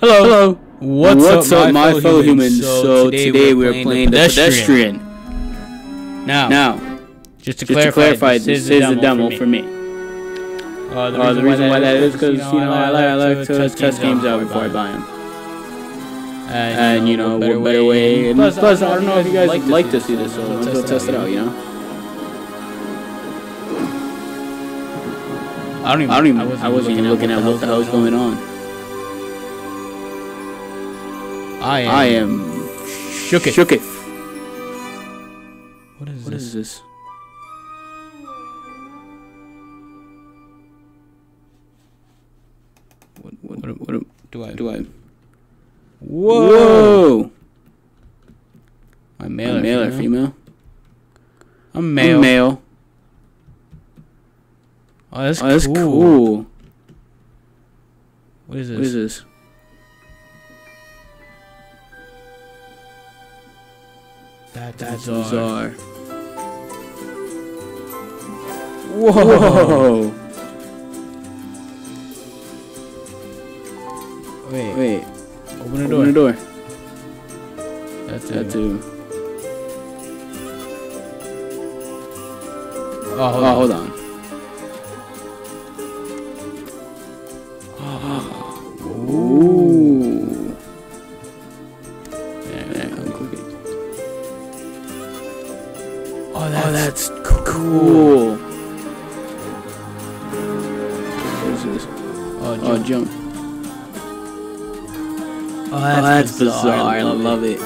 Hello. Hello. What's, What's up, my fellow humans? So, today, we're playing, the pedestrian. Now, Now, just to just clarify, to clarify, this, this is a demo for for me. me. Uh, Uh, the reason why that is because you know I like, I like to test games out before I buy them, and you know what better way. And plus, I don't know if you guys like to see this, so let's go test it out. You know, I don't even. I don't even. I wasn't even looking at what the hell hell's going on. I am. I am shook it. shook it. What is What this? is this? What, what, what, what Do I? do I? Whoa. Whoa! I'm male, Male, or or female? female? I'm male. Male. Oh, that's, Oh, that's cool. cool. What is this? What is this? That, That's bizarre. bizarre. Whoa! Wait, Wait, open the door. open the door. That's That too. Oh, hold Oh, on. hold on. Ooh. Oh, that's, Oh, that's cool. What is this? Oh, Oh, jump. jump. oh, Oh, that's bizarre. I love it.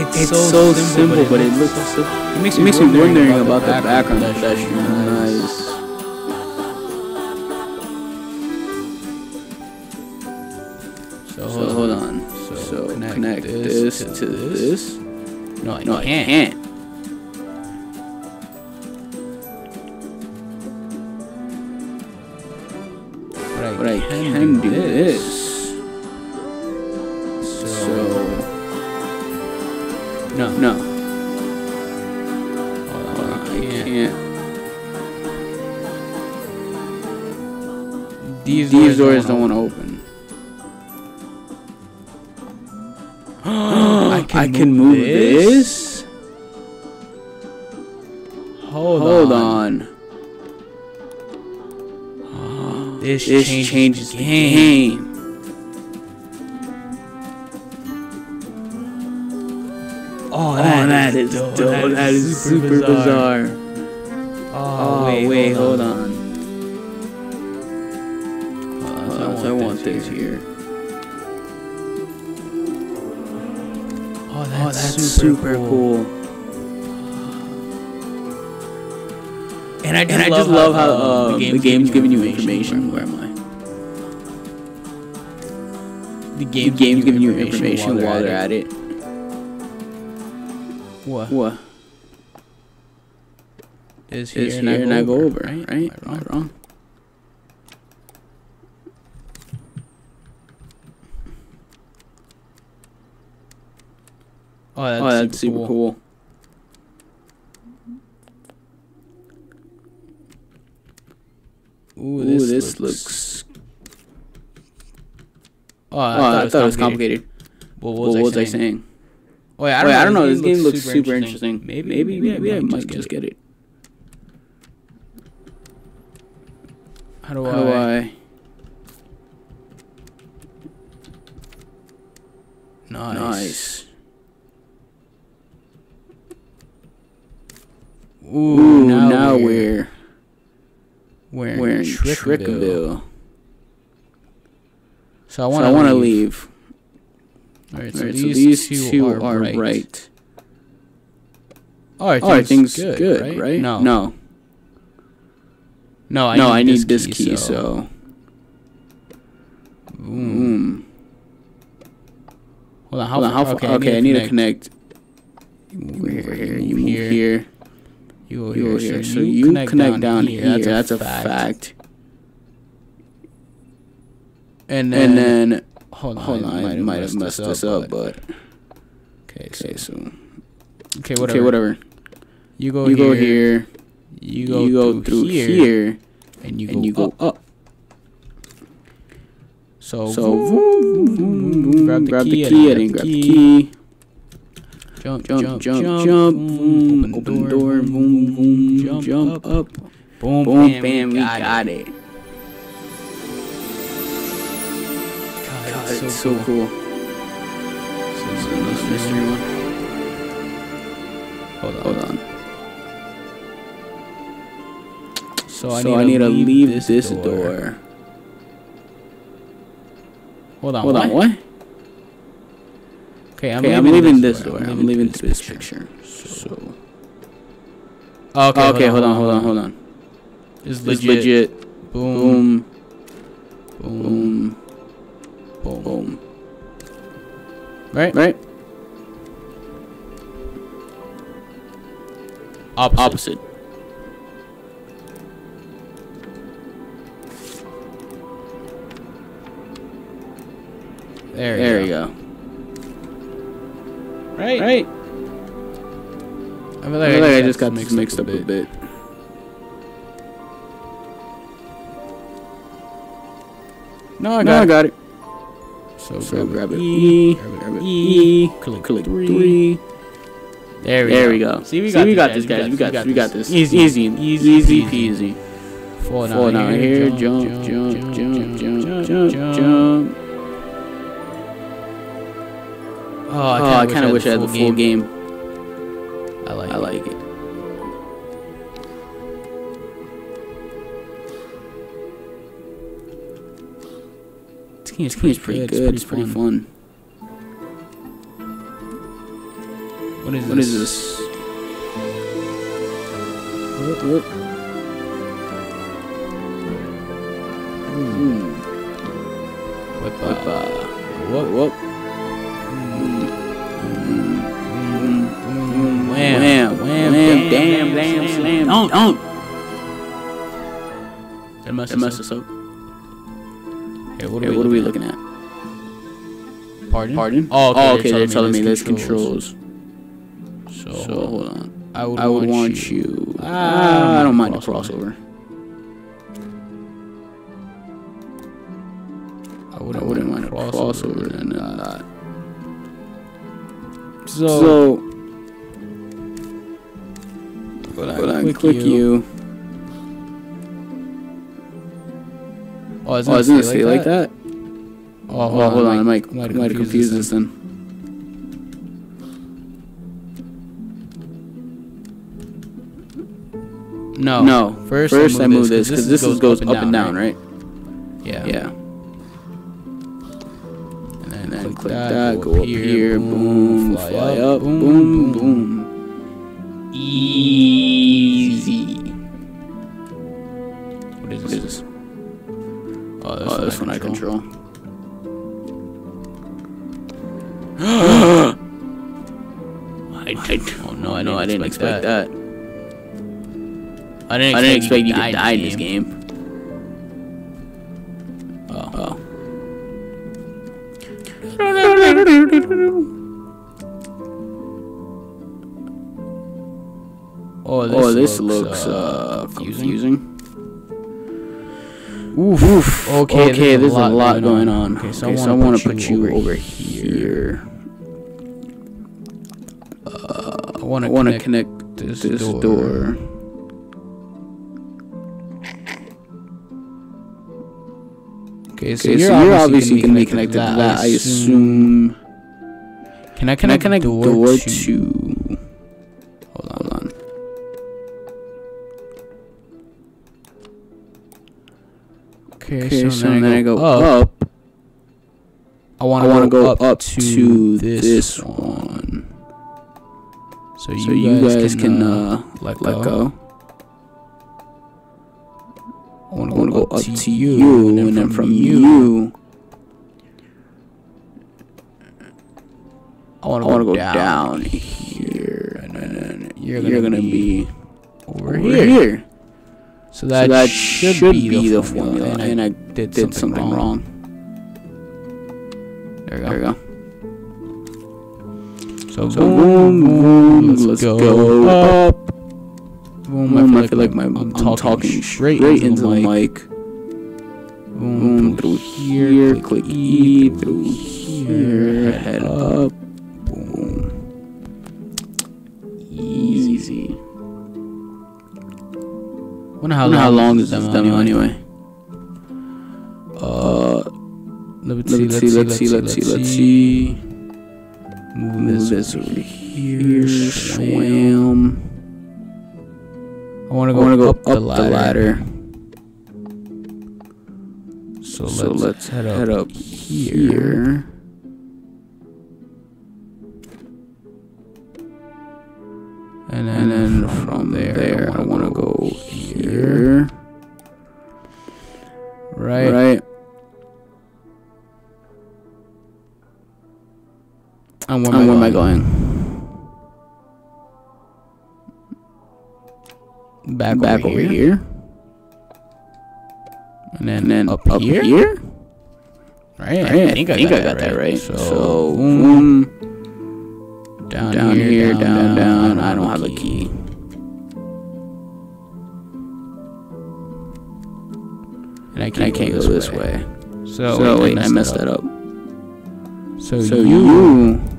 It's, It's so simple, but it looks so. It makes It makes me wondering about the background of that pedestrian. Nice. Can't. But I, But I can do this. So, So no, no, uh, I can't. can't. These, These doors don't changes, the the game. game. Oh, Oh, that is dope. dope. That is super bizarre. Oh, Oh, wait, wait, hold, hold on. on. Uh, I want this here. Oh, that's, Oh, that's super, cool. And I just, And I love, just love how uh, uh, the game's giving you information. Where am I? The The game's, game's giving you information while they're at it. What? What? Is here, Is and, here and I go over, right? right? Am I Am I wrong? wrong? Oh, that's, Oh, that's super cool. Ooh, Ooh, this, this looks. looks. Oh, I Oh, thought, I thought it was complicated. Well, What was I saying? Oh, yeah, Wait, I don't know. This game looks super interesting. Maybe, maybe, maybe I might just it. get it. How do How I? I? Nice. Nice. Ooh, Ooh, now, now we're we're we're we're in in Trickville. Trickville. So I So want I want to leave. All right, so, Alright, so these, these two, two are, are right. right. Oh, I Oh, I think good, good, right? No, no, no, I no. need I need this key, key, so. so. Boom. Hold on, how, Hold on, how far? Okay, Okay, I need to connect. You You move here, here. you You move here, here. you go here. So So you you connect, connect down, down here. here. That's, That's a a fact. fact. And then, And then hold on, hold on, I might have messed this up, but but okay, so, okay, so okay, whatever. okay, whatever. You go You here. go here. You, go, you go through, here, here, and you and go you go up. up. So, So vroom, vroom, vroom, grab the grab key, the I key. I didn't grab the key. key. jump, Jump, jump, jump. Boom, open the door. Boom, boom. jump, Jump up. Boom, Boom, bam, bam. We got, got it. it. It's it's so cool. So this is This another mystery one. Hold on. Hold on. So I So need, I need to leave, leave this, this door. door. Hold on. Hold what? on, what? Okay, I'm Okay, leaving, I'm leaving this this door. door. I'm leaving this picture. So. Okay, Okay, hold on, hold on, hold on. It's It's legit. legit. Boom, Boom, boom, boom, Right? Right? Opposite. Opposite. There, There you go. go. Right? Right? I feel I feel like I just got this mixed up a bit. No, I No, got I it. got it. So, So grab, grab it. E. Grab it. E. E. Click, Click three. three. There we There go. we go. See, we See, got, we this, got this, guys. We got this. We got this. Easy. Easy. Easy, Easy peasy. Fall down, Fall down here. Jump, jump, jump, jump, jump, jump. Oh, I Oh, I kind of wish I had the full game. I This game is This game's pretty good. It's pretty fun. What is What this? is this? Whoop, whoop. Hmm. Whip Whoop, up. uh, Whoop. whoop. Wham. Wham, wham, Damn. damn, damn, slam. Don't. Don't. That must That messed us up. Hey, what Okay, what are we looking at? Pardon? Pardon? Oh, okay, Oh, they're okay, they're telling me there's there's controls. So, So, hold on. I would, I would want, want you. you. Ah, I don't mind a crossover. I wouldn't, I wouldn't mind a crossover then that. So, So, but I click you. Oh, is Oh, I was oh, gonna say like that. Oh, Oh, hold on, I might, might I might have confused this then. No, No, First, first I move this because this is goes up and down, right? Yeah. Yeah. And then, And then click, click that, that, go, up here, boom, fly up, boom, boom, boom. Easy. What is What this? is this? Oh, this, Oh, this one I control. I, I, oh no, I no, I didn't expect that. I didn't expect, I didn't expect you to could die in this game. Oh. Oh. Oh, this, Oh, this looks, looks uh, uh, confusing. confusing. Oof. Oof. Okay, Okay, there's, a lot, going on. Okay, so Okay, I so want to to put you over here. Uh, I want I to want to connect, connect this, this door. door. Okay, so, Okay, you're, so you're obviously going to be connected to that. I assume. Can I Can I connect connect door, door to? to? Okay, Okay, so, then, I go, up. up. I want to go, go up to this one. So you, So you guys can uh, uh, let, let go. go. I want to go, to up to you, and then from you, I want I to want to go, go down, down here, and then You're you're gonna, be, over here. here. So that, So that should, be, the formula, and I did, did something, something wrong. wrong. There we go. There we go. So, So boom, boom, boom, let's, let's go, go up. up. Boom, I feel like my, I'm, talking, straight, into the mic. Boom, through here, click E, through here, head up. Boom. Easy. Wonder how, Wonder how long is this demo anyway? Uh, Let's let's see, let's see, let's see, let's see. Move this over here. Swam. swam. I want to go, wanna go up, the ladder. So, So let's, let's head up, head up here. here. And then, And then from there, I want to go going? Back, Back over here. And then, And then up, up here. here. Right. Right. I think I got that right. So, So, boom. Down, Down here, down, down. I I don't have a key. And I can't, I can't go this way. So, So, wait, I messed that that up. up. So, So, you, you.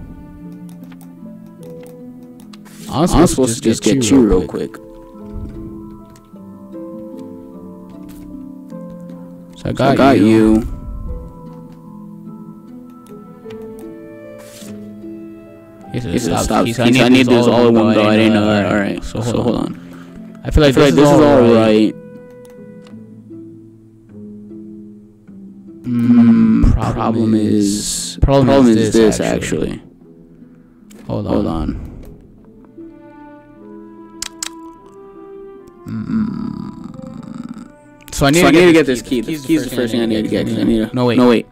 I'm supposed, I'm supposed to just get you real quick. So I So got, I got you. you. He said, stop. stop. He said, said, I need this all in one go. I didn't know that. Alright, Alright. So So hold hold on. on. I feel I like feel this, like this is all right. Mm, Problem, problem is problem, problem is is this, this actually. actually. Hold on. Hold on. So I need, So I to, need to get get this key. This key is the first thing I need to get. 'cause I need to. No wait. No wait.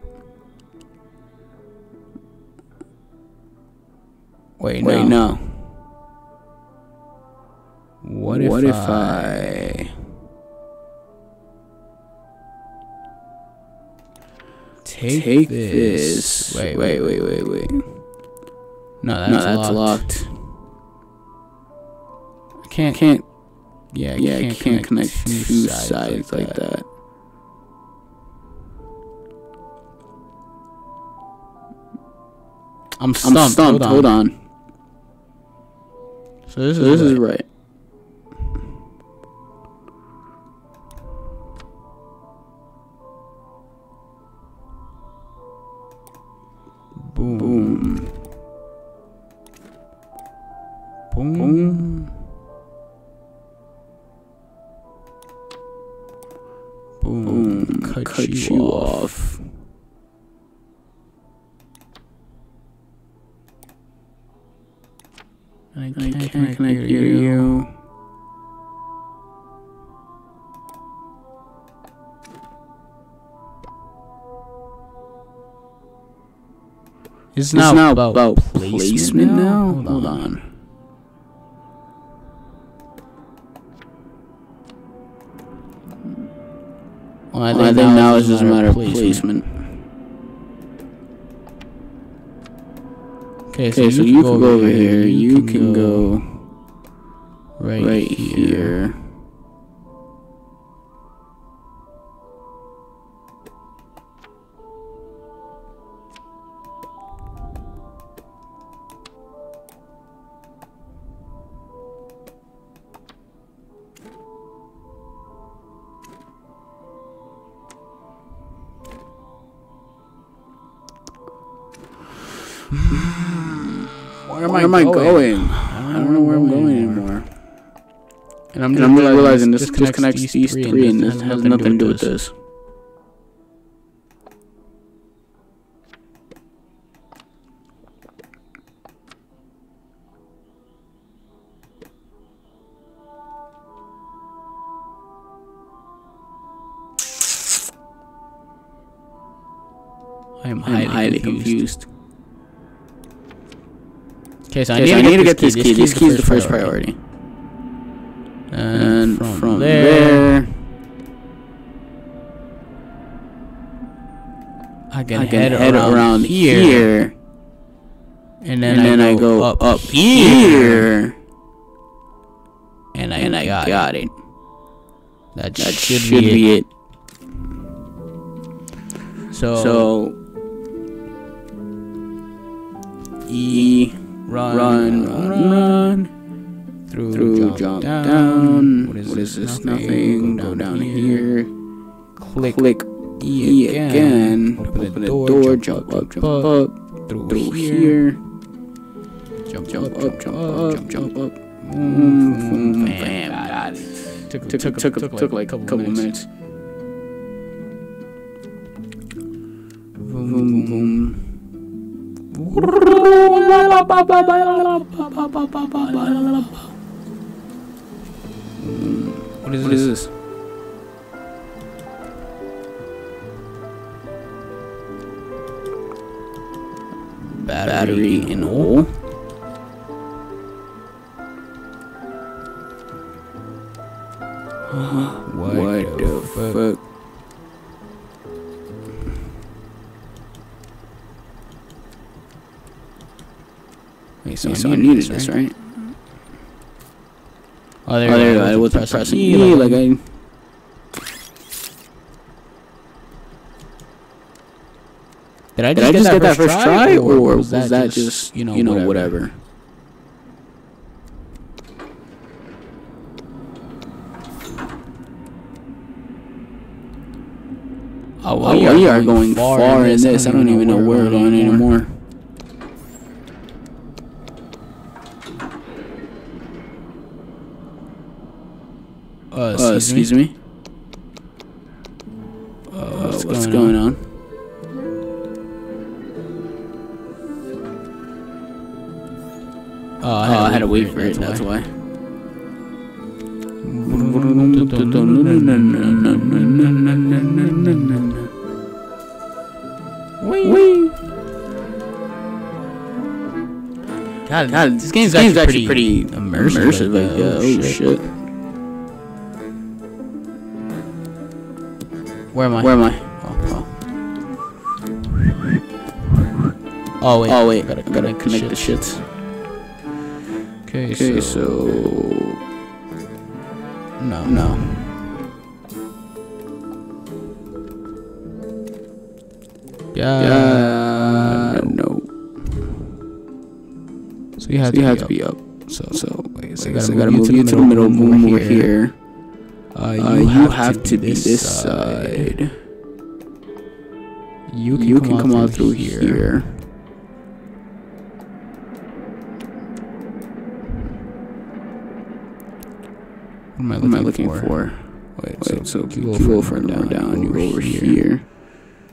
Wait. Wait. no. No. What if, What if I I take, take this? this? Wait. Wait. Wait. Wait. Wait. No, that's, No, that's locked. locked. I can't. Can't. Yeah. Yeah, I can't, can't connect two two sides, sides like that. I'm stumped. I'm stumped. Hold on. Hold on. So this So is this is right. It's It's now, now about, about placement, placement now. Hold, Hold on. on. Well, I I think, think now it's just a matter of placement. Okay, so, Okay, so you can go over here. You can go right, right here. here. Where am Where am I going? I don't know where I'm going anymore. And I'm And I'm realizing realizing this this disconnects disconnects these three, and this has nothing to do with this. I Okay, so I need, so I to, need to get this key. This key is the first priority. And, And from, from there, there, I can, I can head, head around, around here, here, and then, and then I I go go up, up here, here, and I and I got, got it. That, That should, should be, it. be it. So, So E E run run run, run run through, through jump, jump down. down. What is, What is this? Nothing. Nothing. Go down here. Click Click E E again. again. Open, Open the door. door. Jump, Jump up, up. Jump up. through, Through here. here. Jump, Jump up, up. Jump up. Jump up. Boom, Boom. boom, Boom. bam. Bam. Got Got it. it. Took, Took took took took like a couple minutes. Boom, Boom boom, boom. What is What this? is this? Battery in hole. This, right? Oh, there, Oh, there you go. I wasn't pressing pressing E, like like I. Did I Did just, I just get, that first try, or was that just you know you know whatever? Oh, Oh, we are going far in this. I don't even know where we're going anymore. Uh, Uh, excuse me. Uh, Uh, what's going on? Oh, Oh, I had to wait for it. That's why. Wee. God, God, this game's, game's actually, actually pretty immersive. immersive. like, Like, uh, oh shit. Where am I? Where am I? Oh, oh. oh wait. Oh wait, gotta, gotta connect the shit. shits. Okay, Okay, so, so no, no. Yeah. Yeah, no. So you have So to, you have be to be up. So, so wait, so, So I gotta, gotta move you to the middle. Over over here. here. Uh, you, Uh, you have, have to be this side. side. You can, You come, can out come out through here. here. What am I What am I looking, looking for? for? Wait, Wait, so you you go further down, down, you go over here.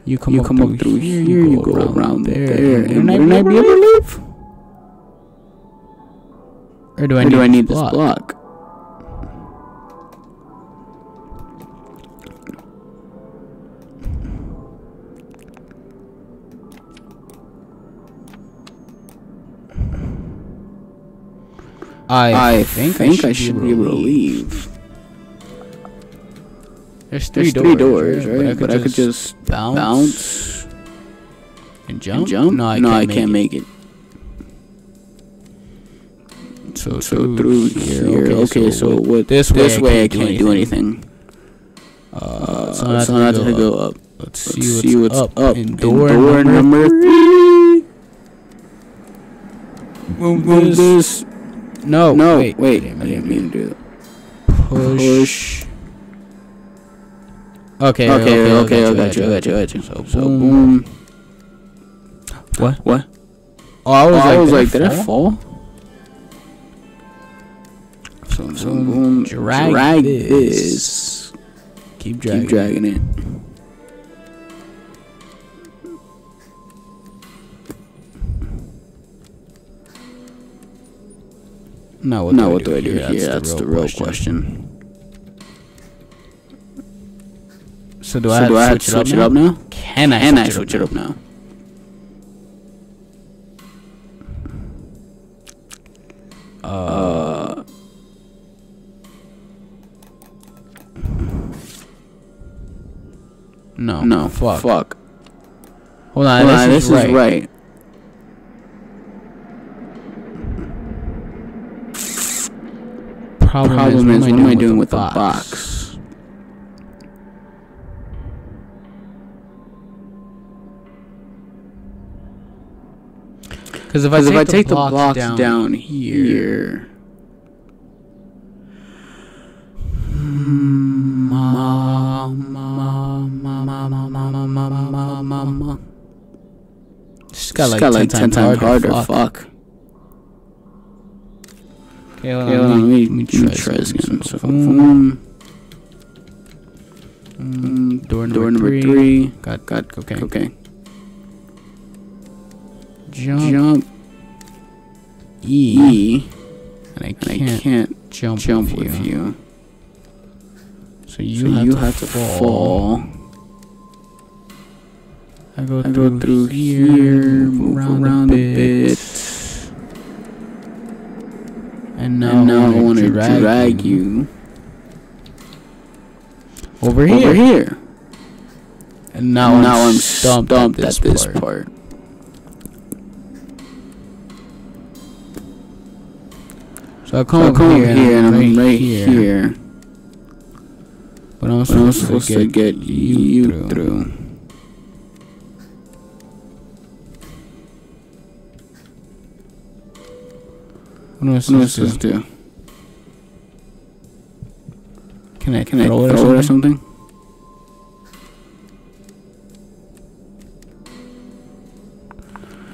You come, You up, come through up through here, here, you go around there, and and wouldn't I be able to leave? Or do I Or need, do I need this this block? block? I, I think I should be able to leave. There's three There's three doors, doors, right? But I could just bounce, bounce and jump. and jump. No, I no, can't, I make, can't it. make it. So, So through here, okay. So with- what? this way, This way I can't can't do anything. Uh, so Uh, I have so to I have go to up. go up. Let's Let's see, see what's, what's up, up in door, door number, number three. three. Move Move this. No, No, wait, wait. I didn't mean to do that. push. Push. Okay, Okay, okay, okay, got you, I got you, I got you. So, So boom. boom. What? What? Oh, I was Oh, I like, was did like, I did I fall? So, so Boom. Drag Drag, this. this. Keep dragging. Keep dragging it. No, what now do what do I do here? That's, That's the real question. So do So I do I switch switch it up now? Can I Can I switch switch it up now? Uh, no, No, fuck. fuck. Hold on, Hold this, on, is, this right. is right. problem, problem is, is, what am I doing, doing with the box? box? Because if, Cause I, take I the blocks blocks, down, down here, here Ma, Just got like, Just got 10, like 10 times, times harder, harder fuck. fuck. Okay, hold Okay, on. hold on, Let me, let me, let me try try this again. So, So, boom, boom, mm, door number, door number three. three, Got, got, okay. okay, Jump, jump, E, E, and I and can't, I can't jump, jump with, with you. you. So you, So have, you to have to fall. fall. I go I through, go through here, here, move move around, a bit, and now, And now I want to drag, drag you, you over here. over here. And now, now I'm I'm stumped, stumped at this, part. part. So I come, So I come here, over and here and I'm I'm right here. But I'm But supposed, I'm supposed to get you through. through. Bunu istiyor. Bunu. Can I, can throw I throw, it or something?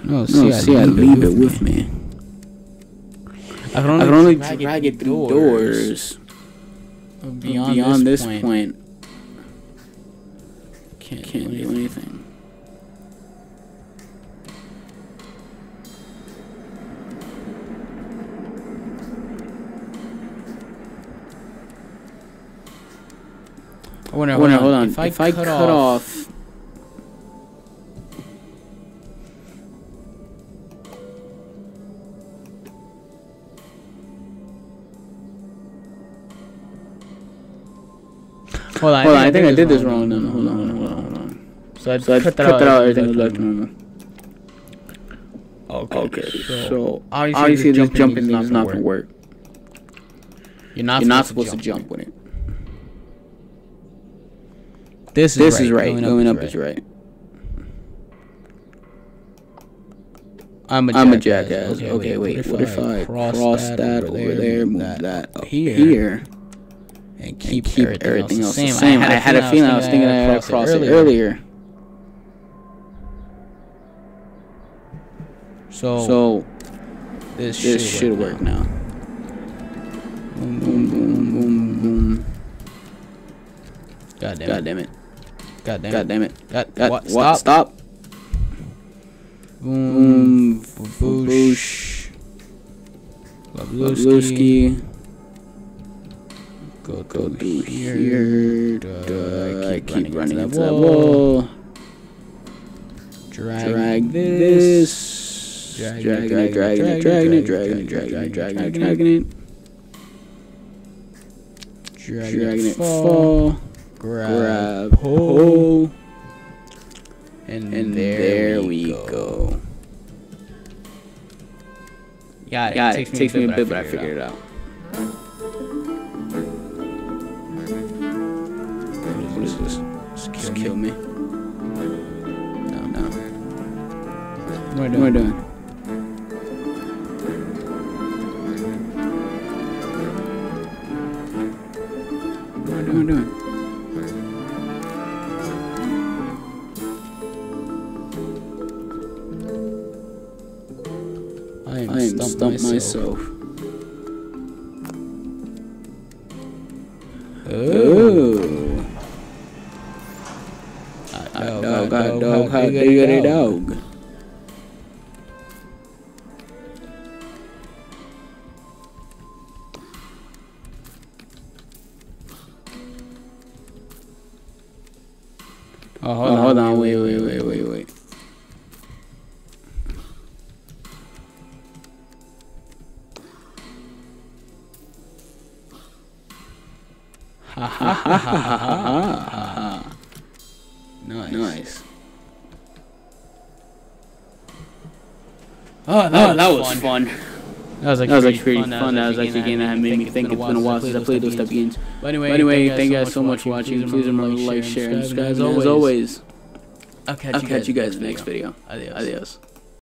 No, see, no, see I, I leave, it with me. me. I can only, I can only drag, drag it through doors. doors. Beyond, beyond, this, this point, point, can't, can't do anything. I wonder, I hold, wonder, on. hold on. If I, cut, cut off, off hold on, Hold on, I think I did this wrong. No, no, hold on, hold on, hold on, hold on. So I So I cut cut that, that out. Everything was was back back to to normal. Okay, Okay, so, so obviously, obviously this jumping thing is not gonna work. You're not, You're not supposed, supposed to jump with it. This is This right. is right. Going, Going up, up is is right. I'm a jackass. I'm a jackass. Okay, wait. What if I cross that over there, move that up here, here, and keep, keep everything, everything else the same? I had a feeling I was thinking I had crossed it earlier. So, So this, this should work work now. now. Boom, Boom, boom, boom, boom. God damn God damn it. God damn God it. damn it. God, God, what? what? Stop. Stop. Boom. Boosh. Boosh. Bluski. Bluski. Go, Go through through here. here. Duh, Duh, keep keep running running into that wall. wall. Drag, Drag this. this. Drag Drag it, it, drag it, dragging drag it, it, dragging it, drag dragging it, it, drag dragging it, it, dragging it, dragging dragging it. Drag Dragging it, it, fall. fall. Grab. Grab, pull. And, And there we go. Yeah, it Yeah, takes, it takes me a bit, but I figured it out. What is this? Just Just kill kill me. me. No, no. What am I What am I doing? doing? What am I doing? stump, stump myself. myself. Oh. oh. Hot dog, hot dog, dog, hot diggity dog. dog. Oh, hold, oh, on. hold on, wait, wait, wait. Ha ha ha ha ha ha. ha. Nice. Nice. Oh, Oh, that was fun. That was like That was actually pretty fun. That was actually a game that made me think it's been a while since I played those type of games. But anyway, But anyway, thank you guys so much for watching. Please remember to like, share, and subscribe. And as always, I'll catch, I'll catch you guys in the next video. Adios. Adios.